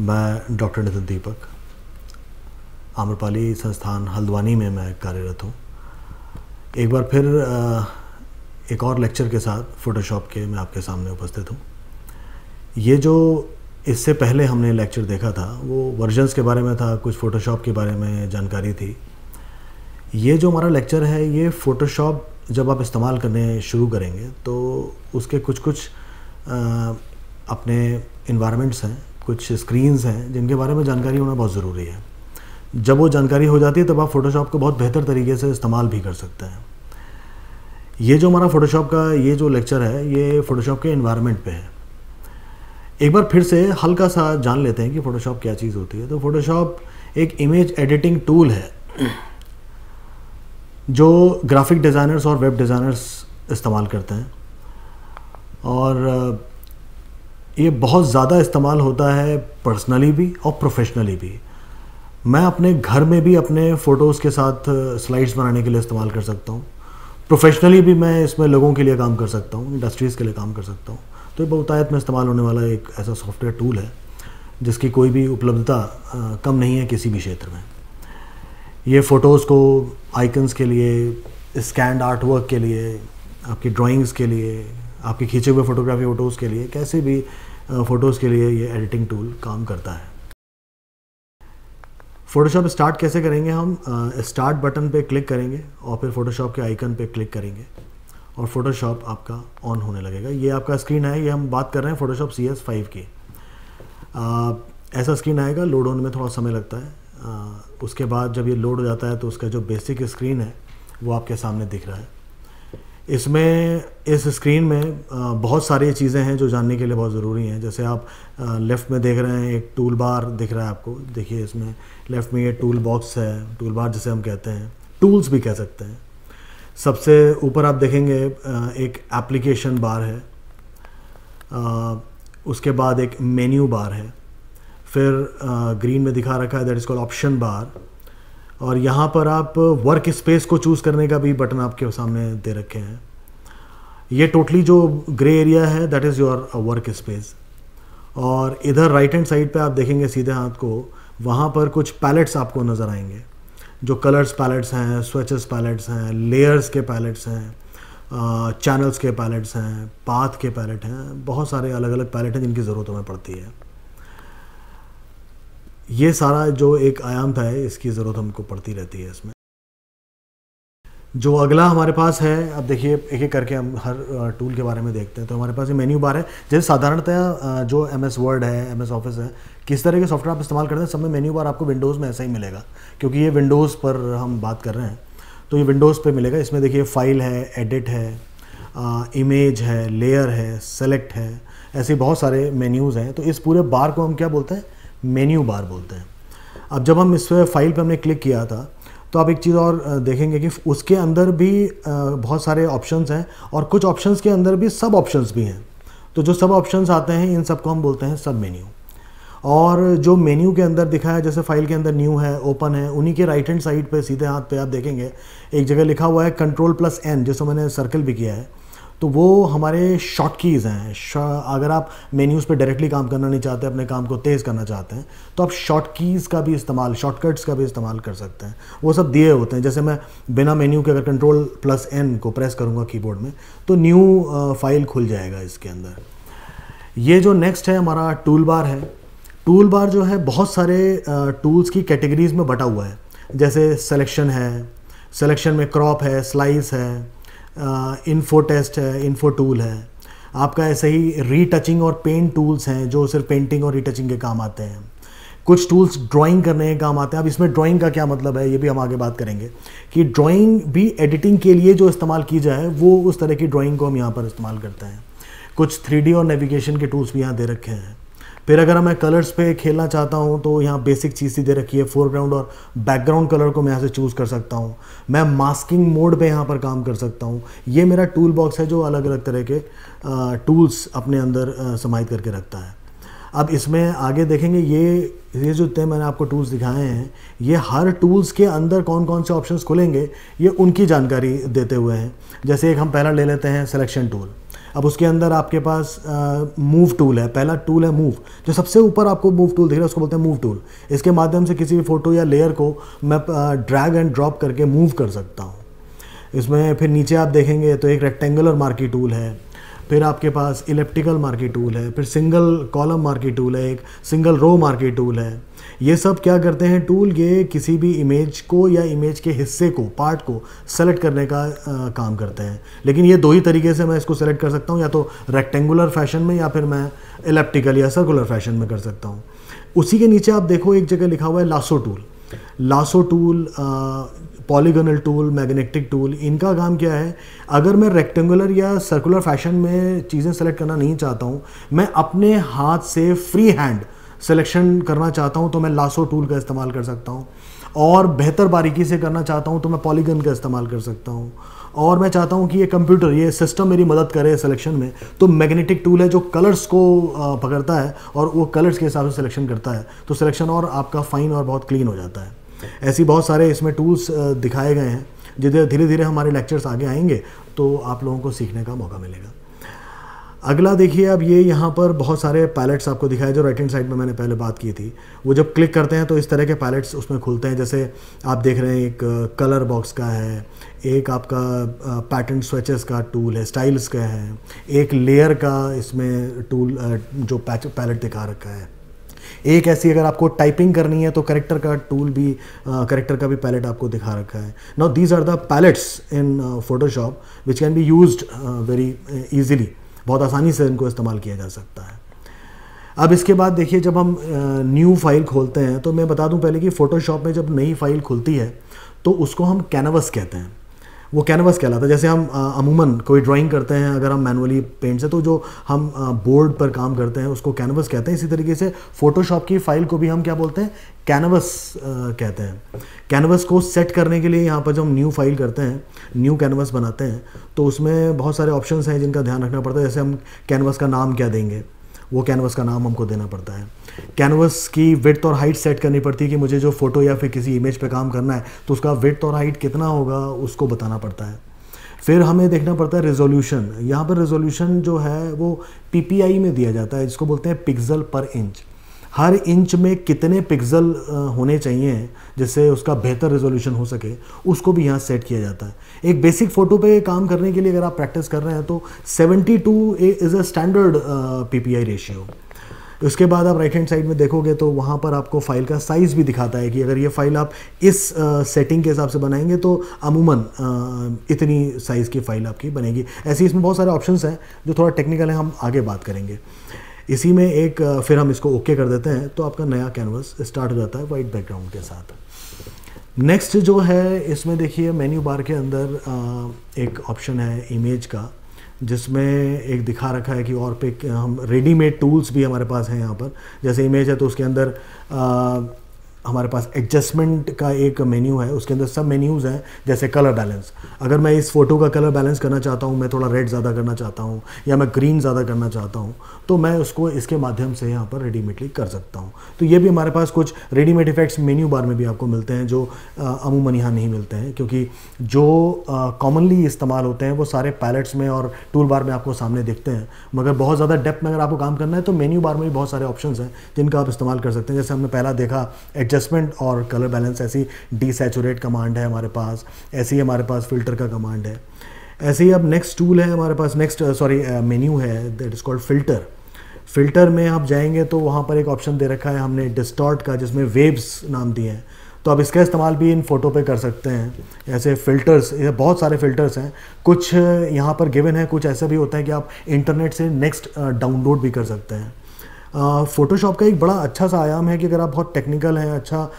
मैं डॉक्टर नितिन दीपक आम्रपाली संस्थान हल्द्वानी में मैं कार्यरत हूँ। एक बार फिर एक और लेक्चर के साथ फ़ोटोशॉप के मैं आपके सामने उपस्थित हूँ। ये जो इससे पहले हमने लेक्चर देखा था वो वर्जन्स के बारे में था कुछ फ़ोटोशॉप के बारे में जानकारी थी। ये जो हमारा लेक्चर है ये फ़ोटोशॉप जब आप इस्तेमाल करने शुरू करेंगे तो उसके कुछ कुछ आ, अपने इन्वायरमेंट्स हैं कुछ स्क्रीन्स हैं, जिनके बारे में जानकारी होना बहुत ज़रूरी है। जब वो जानकारी हो जाती है, तब आप फ़ोटोशॉप को बहुत बेहतर तरीके से इस्तेमाल भी कर सकते हैं। ये जो हमारा फ़ोटोशॉप का, ये जो लेक्चर है, ये फ़ोटोशॉप के इन्वायरमेंट पे है। एक बार फिर से हल्का सा जान लेते हैं कि फ़ोटोशॉप क्या चीज़ होती है। तो फ़ोटोशॉप एक इमेज एडिटिंग टूल है, जो ग्राफिक डिज़ाइनर्स और वेब डिज़ाइनर्स इस्तेमाल करते हैं। और ये बहुत ज़्यादा इस्तेमाल होता है पर्सनली भी और प्रोफेशनली भी। मैं अपने घर में भी अपने फ़ोटोज़ के साथ स्लाइड्स बनाने के लिए इस्तेमाल कर सकता हूँ। प्रोफेशनली भी मैं इसमें लोगों के लिए काम कर सकता हूँ इंडस्ट्रीज़ के लिए काम कर सकता हूँ। तो ये बहुतायत में इस्तेमाल होने वाला एक ऐसा सॉफ्टवेयर टूल है, जिसकी कोई भी उपलब्धता कम नहीं है किसी भी क्षेत्र में। ये फ़ोटोज़ को आइकन्स के लिए स्कैंड आर्ट वर्क के लिए, आपकी ड्राइंग्स के लिए आपके खींचे हुए फ़ोटोग्राफी फ़ोटोज़ के लिए कैसे भी फ़ोटोज़ के लिए ये एडिटिंग टूल काम करता है। फ़ोटोशॉप स्टार्ट कैसे करेंगे हम? स्टार्ट बटन पे क्लिक करेंगे और फिर फ़ोटोशॉप के आइकन पे क्लिक करेंगे और फ़ोटोशॉप आपका ऑन होने लगेगा। ये आपका स्क्रीन है ये हम बात कर रहे हैं फ़ोटोशॉप सी एस फाइव की। ऐसा स्क्रीन आएगा लोड होने में थोड़ा समय लगता है। आ, उसके बाद जब ये लोड हो जाता है तो उसका जो बेसिक स्क्रीन है वो आपके सामने दिख रहा है। इसमें, इस स्क्रीन में बहुत सारी चीज़ें हैं जो जानने के लिए बहुत ज़रूरी हैं। जैसे आप लेफ़्ट में देख रहे हैं, एक टूल बार दिख रहा है आपको। देखिए इसमें लेफ़्ट में ये टूल बॉक्स है। टूल बार जिसे हम कहते हैं। टूल्स भी कह सकते हैं। सबसे ऊपर आप देखेंगे एक एप्लीकेशन बार है। उसके बाद एक मेन्यू बार है। फिर ग्रीन में दिखा रखा है that is called option bar और यहाँ पर आप वर्क स्पेस को चूज़ करने का भी बटन आपके सामने दे रखे हैं। ये टोटली जो ग्रे एरिया है that is your work space और इधर राइट हैंड साइड पे आप देखेंगे सीधे हाथ को, वहाँ पर कुछ पैलेट्स आपको नज़र आएँगे। जो कलर्स पैलेट्स हैं स्वेचेस पैलेट्स हैं लेयर्स के पैलेट्स हैं चैनल्स के पैलेट्स हैं पाथ के पैलेट हैं, बहुत सारे अलग अलग पैलेट हैं जिनकी ज़रूरत हमें पड़ती है। ये सारा जो एक आयाम था, इसकी ज़रूरत हमको पड़ती रहती है इसमें। जो अगला हमारे पास है, अब देखिए, एक एक करके हम हर टूल के बारे में देखते हैं। तो हमारे पास ये मेन्यू बार है, जैसे साधारणतः जो एम एस वर्ड है एम एस ऑफ़िस है, किस तरह के सॉफ्टवेयर आप इस्तेमाल करते हैं, सब में मेन्यू बार आपको विंडोज़ में ऐसा ही मिलेगा। क्योंकि ये विंडोज़ पर हम बात कर रहे हैं तो ये विंडोज़ पर मिलेगा। इसमें देखिए फ़ाइल है एडिट है इमेज है लेयर है सेलेक्ट है, ऐसे बहुत सारे मेन्यूज़ हैं। तो इस पूरे बार को हम क्या बोलते हैं? मेन्यू बार बोलते हैं। अब जब हम इस फ़ाइल पर हमने क्लिक किया था तो आप एक चीज़ और देखेंगे कि उसके अंदर भी बहुत सारे ऑप्शंस हैं और कुछ ऑप्शंस के अंदर भी सब ऑप्शंस भी हैं। तो जो सब ऑप्शंस आते हैं, इन सबको हम बोलते हैं सब मेन्यू। और जो मेन्यू के अंदर दिखा है, जैसे फ़ाइल के अंदर न्यू है, ओपन है, उन्हीं के राइट हैंड साइड पे सीधे हाथ पे आप देखेंगे, एक जगह लिखा हुआ है कंट्रोल प्लस एन जिसको मैंने सर्कल भी किया है। तो वो हमारे शॉर्ट कीज़ हैं। अगर आप मेन्यूज़ पे डायरेक्टली काम करना नहीं चाहते, अपने काम को तेज़ करना चाहते हैं तो आप शॉर्ट कीज़ का भी इस्तेमाल शॉर्टकट्स का भी इस्तेमाल कर सकते हैं। वो सब दिए होते हैं। जैसे मैं बिना मेन्यू के अगर कंट्रोल प्लस एन को प्रेस करूँगा कीबोर्ड में तो न्यू फ़ाइल खुल जाएगा इसके अंदर। ये जो नेक्स्ट है, हमारा टूल बार है। टूल बार जो है, बहुत सारे टूल्स की कैटेगरीज में बटा हुआ है। जैसे सिलेक्शन है सिलेक्शन में क्रॉप है स्लाइस है इन्फो टेस्ट है इन्फो टूल है। आपका ऐसे ही रीटचिंग और पेंट टूल्स हैं जो सिर्फ़ पेंटिंग और रीटचिंग के काम आते हैं। कुछ टूल्स ड्राइंग करने के काम आते हैं। अब इसमें ड्राइंग का क्या मतलब है, ये भी हम आगे बात करेंगे। कि ड्राइंग भी एडिटिंग के लिए जो इस्तेमाल की जाए, वो उस तरह की ड्राइंग को हम यहाँ पर इस्तेमाल करते हैं। कुछ थ्री और नेविगेशन के टूल्स भी यहाँ दे रखे हैं। फिर अगर मैं कलर्स पे खेलना चाहता हूँ तो यहाँ बेसिक चीज़ ही दे रखी है फोरग्राउंड और बैकग्राउंड कलर को मैं यहाँ से चूज़ कर सकता हूँ। मैं मास्किंग मोड पे यहाँ पर काम कर सकता हूँ। ये मेरा टूल बॉक्स है जो अलग अलग तरह के टूल्स अपने अंदर समाहित करके रखता है। अब इसमें आगे देखेंगे, ये ये जो इतने मैंने आपको टूल्स दिखाए हैं, ये हर टूल्स के अंदर कौन कौन से ऑप्शंस खुलेंगे, ये उनकी जानकारी देते हुए हैं। जैसे एक हम पहला ले लेते हैं सिलेक्शन टूल अब उसके अंदर आपके पास मूव टूल है। पहला टूल है मूव जो सबसे ऊपर आपको मूव टूल दिख रहा है, उसको बोलते हैं मूव टूल इसके माध्यम से किसी भी फ़ोटो या लेयर को मैं ड्रैग एंड ड्रॉप करके मूव कर सकता हूँ। इसमें फिर नीचे आप देखेंगे तो एक रेक्टेंगुलर मार्की टूल है। फिर आपके पास इलेप्टिकल मार्की टूल है। फिर सिंगल कॉलम मार्की टूल है। एक सिंगल रो मार्की टूल है। ये सब क्या करते हैं? टूल ये किसी भी इमेज को या इमेज के हिस्से को पार्ट को सेलेक्ट करने का आ, काम करते हैं। लेकिन ये दो ही तरीके से मैं इसको सेलेक्ट कर सकता हूँ या तो रेक्टेंगुलर फ़ैशन में या फिर मैं इलेप्टिकल या सर्कुलर फ़ैशन में कर सकता हूँ। उसी के नीचे आप देखो एक जगह लिखा हुआ है lasso tool lasso tool polygonal tool magnetic tool इनका काम क्या है? अगर मैं रेक्टेंगुलर या सर्कुलर फ़ैशन में चीज़ें सेलेक्ट करना नहीं चाहता हूँ मैं अपने हाथ से फ्री हैंड सिलेक्शन करना चाहता हूँ तो मैं लासो टूल का इस्तेमाल कर सकता हूँ। और बेहतर बारीकी से करना चाहता हूँ तो मैं पॉलीगन का इस्तेमाल कर सकता हूँ। और मैं चाहता हूँ कि ये कंप्यूटर ये सिस्टम मेरी मदद करे सिलेक्शन में। तो मैग्नेटिक टूल है जो कलर्स को पकड़ता है और वो कलर्स के हिसाब से सिलेक्शन करता है। तो सिलेक्शन और आपका फाइन और बहुत क्लीन हो जाता है। ऐसी बहुत सारे इसमें टूल्स दिखाए गए हैं, जिधर धीरे धीरे हमारे लेक्चर्स आगे आएँगे तो आप लोगों को सीखने का मौका मिलेगा। अगला देखिए अब ये यहाँ पर बहुत सारे पैलेट्स आपको दिखाए, जो राइट हैंड साइड में मैंने पहले बात की थी। वो जब क्लिक करते हैं तो इस तरह के पैलेट्स उसमें खुलते हैं। जैसे आप देख रहे हैं एक कलर बॉक्स का है, एक आपका पैटर्न स्वेचेस का टूल है स्टाइल्स का है, एक लेयर का इसमें टूल जो पैलेट दिखा रखा है। एक ऐसी अगर आपको टाइपिंग करनी है तो करेक्टर का टूल भी करेक्टर का भी पैलेट आपको दिखा रखा है। Now these are the palettes in Photoshop which can be used very easily बहुत आसानी से इनको इस्तेमाल किया जा सकता है। अब इसके बाद देखिए, जब हम न्यू फ़ाइल खोलते हैं तो मैं बता दूँ पहले कि फ़ोटोशॉप में जब नई फ़ाइल खुलती है तो उसको हम कैनवस कहते हैं। वो कैनवस कहलाता है। जैसे हम अमूमन कोई ड्राइंग करते हैं, अगर हम मैनुअली पेंट से तो जो हम बोर्ड पर काम करते हैं, उसको कैनवस कहते हैं। इसी तरीके से फ़ोटोशॉप की फ़ाइल को भी हम क्या बोलते हैं? कैनवस कहते हैं। कैनवस को सेट करने के लिए यहाँ पर जब हम न्यू फ़ाइल करते हैं न्यू कैनवस बनाते हैं तो उसमें बहुत सारे ऑप्शंस हैं जिनका ध्यान रखना पड़ता है। जैसे हम कैनवस का नाम क्या देंगे? वो कैनवस का नाम हमको देना पड़ता है। कैनवस की विथ और हाइट सेट करनी पड़ती है कि मुझे जो फ़ोटो या फिर किसी इमेज पे काम करना है तो उसका विथ और हाइट कितना होगा, उसको बताना पड़ता है। फिर हमें देखना पड़ता है रेजोल्यूशन यहाँ पर रेजोल्यूशन जो है, वो पीपीआई में दिया जाता है, जिसको बोलते हैं पिक्सल पर इंच हर इंच में कितने पिक्सल होने चाहिए जिससे उसका बेहतर रेजोल्यूशन हो सके, उसको भी यहाँ सेट किया जाता है। एक बेसिक फ़ोटो पे काम करने के लिए अगर आप प्रैक्टिस कर रहे हैं तो 72 two is a standard PPI ratio उसके बाद आप राइट हैंड साइड में देखोगे तो वहाँ पर आपको फ़ाइल का साइज़ भी दिखाता है कि अगर ये फ़ाइल आप इस सेटिंग के हिसाब से बनाएँगे तो अमूमन इतनी साइज़ की फ़ाइल आपकी बनेगी। ऐसे इसमें बहुत सारे ऑप्शंस हैं जो थोड़ा टेक्निकल है, हम आगे बात करेंगे। इसी में एक फिर हम इसको ओके कर देते हैं तो आपका नया कैनवस स्टार्ट हो जाता है वाइट बैकग्राउंड के साथ। नेक्स्ट जो है, इसमें देखिए मेन्यू बार के अंदर एक ऑप्शन है इमेज का, जिसमें एक दिखा रखा है कि और पे हम रेडीमेड टूल्स भी हमारे पास हैं यहाँ पर। जैसे इमेज है तो उसके अंदर हमारे पास एडजस्टमेंट का एक मेन्यू है, उसके अंदर सब मेन्यूज़ हैं, जैसे कलर बैलेंस अगर मैं इस फ़ोटो का कलर बैलेंस करना चाहता हूँ, मैं थोड़ा रेड ज़्यादा करना चाहता हूँ, या मैं ग्रीन ज़्यादा करना चाहता हूँ तो मैं उसको इसके माध्यम से यहाँ पर रेडीमेडली कर सकता हूँ. तो ये भी हमारे पास कुछ रेडीमेड इफ़ेक्ट्स मेन्यू बार में भी आपको मिलते हैं, जो अमूमन यहाँ नहीं मिलते हैं, क्योंकि जो कॉमनली इस्तेमाल होते हैं, वो सारे पैलेट्स में और टूल बार में आपको सामने देखते हैं. मगर बहुत ज़्यादा डेप्थ में अगर आपको काम करना है तो मेन्यू बार में भी बहुत सारे ऑप्शन हैं, जिनका आप इस्तेमाल कर सकते हैं. जैसे हमने पहला देखा एडजस्टमेंट और कलर बैलेंस ऐसी डी सैचुरेट कमांड है हमारे पास, ऐसी ही हमारे पास फ़िल्टर का कमांड है। ऐसे ही अब नेक्स्ट टूल है हमारे पास नेक्स्ट सॉरी मेन्यू है that is called filter filter में आप जाएँगे तो वहाँ पर एक ऑप्शन दे रखा है हमने डिस्टॉर्ट का, जिसमें वेव्स नाम दिए हैं। तो आप इसका इस्तेमाल भी इन फ़ोटो पे कर सकते हैं। ऐसे फ़िल्टर्स बहुत सारे फ़िल्टर्स हैं। कुछ यहाँ पर गिवन है, कुछ ऐसा भी होता है कि आप इंटरनेट से नेक्स्ट डाउनलोड भी कर सकते हैं। फ़ोटोशॉप का एक बड़ा अच्छा सा आयाम है कि अगर आप बहुत टेक्निकल हैं अच्छा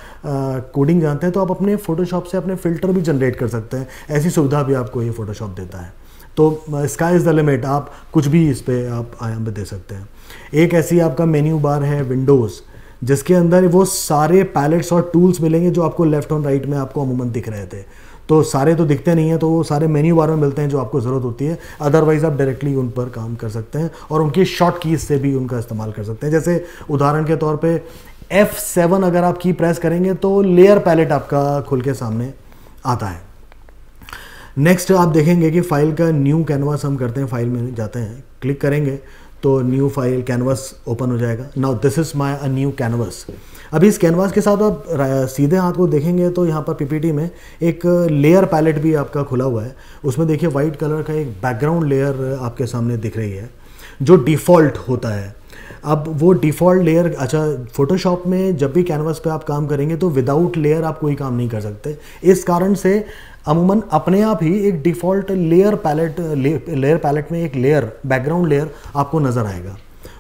कोडिंग जानते हैं तो आप अपने फ़ोटोशॉप से अपने फ़िल्टर भी जनरेट कर सकते हैं। ऐसी सुविधा भी आपको ये फ़ोटोशॉप देता है। तो स्काई इज़ द लिमिट आप कुछ भी इस पर आप आयाम पे दे सकते हैं। एक ऐसी आपका मेन्यू बार है विंडोज़ जिसके अंदर वो सारे पैलेट्स और टूल्स मिलेंगे जो आपको लेफ़्ट और राइट में आपको अमूमन दिख रहे थे। तो सारे तो दिखते नहीं हैं तो वो सारे मेन्यू बार में मिलते हैं जो आपको ज़रूरत होती है। अदरवाइज़ आप डायरेक्टली उन पर काम कर सकते हैं और उनकी शॉर्ट कीज से भी उनका इस्तेमाल कर सकते हैं। जैसे उदाहरण के तौर पे F7 अगर आप की प्रेस करेंगे तो लेयर पैलेट आपका खुल के सामने आता है। नेक्स्ट आप देखेंगे कि फ़ाइल का न्यू कैनवास हम करते हैं फ़ाइल में जाते हैं क्लिक करेंगे तो न्यू फ़ाइल कैनवास ओपन हो जाएगा। Now this is my a new canvas अभी इस कैनवास के साथ आप सीधे हाथ को देखेंगे तो यहाँ पर पीपीटी में एक लेयर पैलेट भी आपका खुला हुआ है। उसमें देखिए वाइट कलर का एक बैकग्राउंड लेयर आपके सामने दिख रही है, जो डिफ़ॉल्ट होता है। अब वो डिफ़ॉल्ट लेयर अच्छा फोटोशॉप में जब भी कैनवास पे आप काम करेंगे तो विदाउट लेयर आप कोई काम नहीं कर सकते। इस कारण से अमूमन अपने आप ही एक default layer palette layer palette में एक लेयर बैकग्राउंड लेयर आपको नज़र आएगा।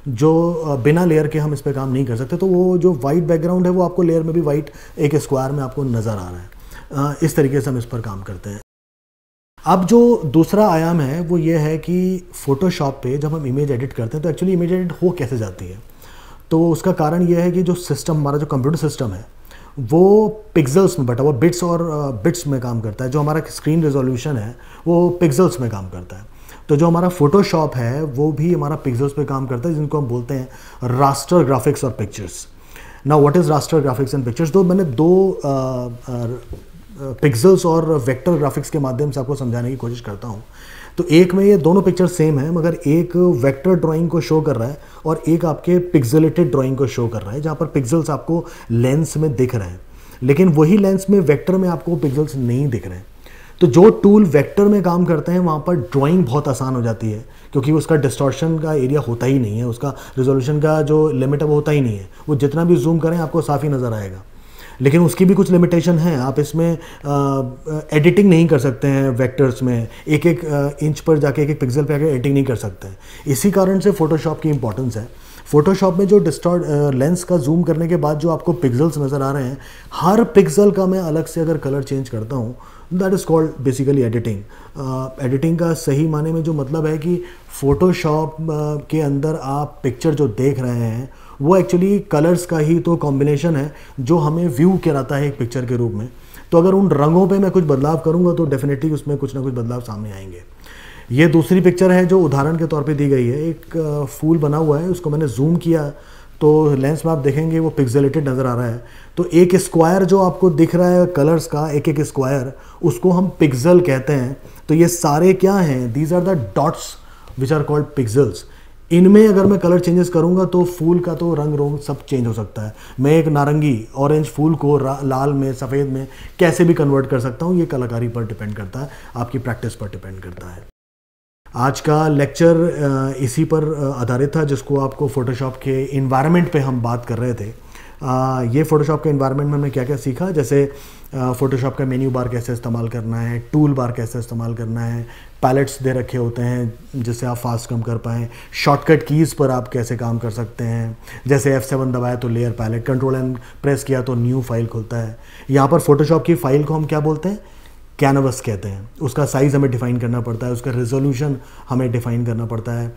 जो बिना लेयर के हम इस पर काम नहीं कर सकते तो वो जो वाइट बैकग्राउंड है, वो आपको लेयर में भी वाइट एक स्क्वायर में आपको नज़र आ रहा है। इस तरीके से हम इस पर काम करते हैं। अब जो दूसरा आयाम है, वो ये है कि फ़ोटोशॉप पे जब हम इमेज एडिट करते हैं तो एक्चुअली इमेज एडिट हो कैसे जाती है? तो उसका कारण ये है कि जो सिस्टम हमारा जो कंप्यूटर सिस्टम है, वो पिक्सल्स में बटा हुआ बिट्स और बिट्स में काम करता है। जो हमारा स्क्रीन रेजोल्यूशन है, वो पिक्सल्स में काम करता है। तो जो हमारा फोटोशॉप है, वो भी हमारा पिक्सल्स पे काम करता है, जिनको हम बोलते हैं रास्टर ग्राफिक्स और पिक्चर्स ना what is raster graphics and pictures तो मैंने दो पिक्सल्स और वेक्टर ग्राफिक्स के माध्यम से आपको समझाने की कोशिश करता हूँ. तो एक में ये दोनों पिक्चर सेम है, मगर एक वेक्टर ड्राइंग को शो कर रहा है और एक आपके पिक्सलेटेड ड्राइंग को शो कर रहा है, जहाँ पर पिक्सल्स आपको लेंस में दिख रहे हैं. लेकिन वही लेंस में वेक्टर में आपको पिक्सल्स नहीं दिख रहे हैं. तो जो टूल वेक्टर में काम करते हैं, वहाँ पर ड्राइंग बहुत आसान हो जाती है, क्योंकि उसका डिस्टॉर्शन का एरिया होता ही नहीं है, उसका रिजोल्यूशन का जो लिमिट है वो होता ही नहीं है। वो जितना भी जूम करें, आपको साफ़ ही नज़र आएगा। लेकिन उसकी भी कुछ लिमिटेशन है, आप इसमें एडिटिंग नहीं कर सकते हैं वेक्टर्स में। एक एक इंच पर जाके एक एक पिक्सल पर आके एडिटिंग नहीं कर सकते हैं। इसी कारण से फोटोशॉप की इंपॉर्टेंस है। फोटोशॉप में जो डिस्टॉर्ट लेंस का जूम करने के बाद जो आपको पिक्सल्स नज़र आ रहे हैं, हर पिक्सल का मैं अलग से अगर कलर चेंज करता हूँ that is called basically editing editing का सही माने में जो मतलब है कि फ़ोटोशॉप uh, के अंदर आप पिक्चर जो देख रहे हैं वो एक्चुअली कलर्स का ही तो कॉम्बिनेशन है जो हमें व्यू कराता है एक पिक्चर के रूप में। तो अगर उन रंगों पे मैं कुछ बदलाव करूँगा तो डेफिनेटली उसमें कुछ ना कुछ बदलाव सामने आएँगे। ये दूसरी पिक्चर है जो उदाहरण के तौर पे दी गई है। एक फूल uh, बना हुआ है उसको मैंने जूम किया। तो लेंस में आप देखेंगे वो पिक्सलेटेड नज़र आ रहा है। तो एक स्क्वायर जो आपको दिख रहा है कलर्स का, एक एक स्क्वायर उसको हम पिक्सल कहते हैं। तो ये सारे क्या हैं? These are the dots which are called pixels इनमें अगर मैं कलर चेंजेस करूँगा तो फूल का तो रंग रोंग सब चेंज हो सकता है। मैं एक नारंगी ऑरेंज फूल को लाल में, सफ़ेद में कैसे भी कन्वर्ट कर सकता हूँ, ये कलाकारी पर डिपेंड करता है, आपकी प्रैक्टिस पर डिपेंड करता है। आज का लेक्चर इसी पर आधारित था, जिसको आपको फ़ोटोशॉप के इन्वायरमेंट पे हम बात कर रहे थे। ये फ़ोटोशॉप के इन्वायरमेंट में हमने क्या क्या सीखा? जैसे फ़ोटोशॉप का मेन्यू बार कैसे इस्तेमाल करना है टूल बार कैसे इस्तेमाल करना है पैलेट्स दे रखे होते हैं, जिससे आप फास्ट कम कर पाएँ। शॉर्टकट कीज़ पर आप कैसे काम कर सकते हैं? जैसे F7 दबाया तो layer palette control and press किया तो न्यू फ़ाइल खुलता है। यहाँ पर फ़ोटोशॉप की फ़ाइल को हम क्या बोलते हैं? कैनवस कहते हैं। उसका साइज़ हमें डिफ़ाइन करना पड़ता है उसका रेजोल्यूशन हमें डिफ़ाइन करना पड़ता है।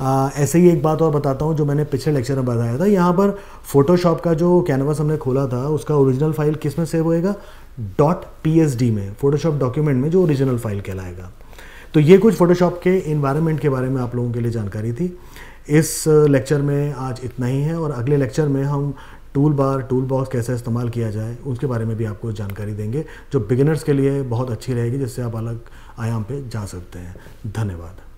आ, ऐसे ही एक बात और बताता हूँ जो मैंने पिछले लेक्चर में बताया था। यहाँ पर फोटोशॉप का जो कैनवस हमने खोला था उसका ओरिजिनल फ़ाइल किसमें सेव होएगा? डॉट पी में फोटोशॉप डॉक्यूमेंट में जो ओरिजिनल फ़ाइल कहलाएगा। तो ये कुछ फोटोशॉप के इन्वायरमेंट के बारे में आप लोगों के लिए जानकारी थी। इस लेक्चर में आज इतना ही है और अगले लेक्चर में हम टूल बार टूल बॉक्स कैसे इस्तेमाल किया जाए, उसके बारे में भी आपको जानकारी देंगे, जो बिगिनर्स के लिए बहुत अच्छी रहेगी, जिससे आप अलग आयाम पे जा सकते हैं। धन्यवाद।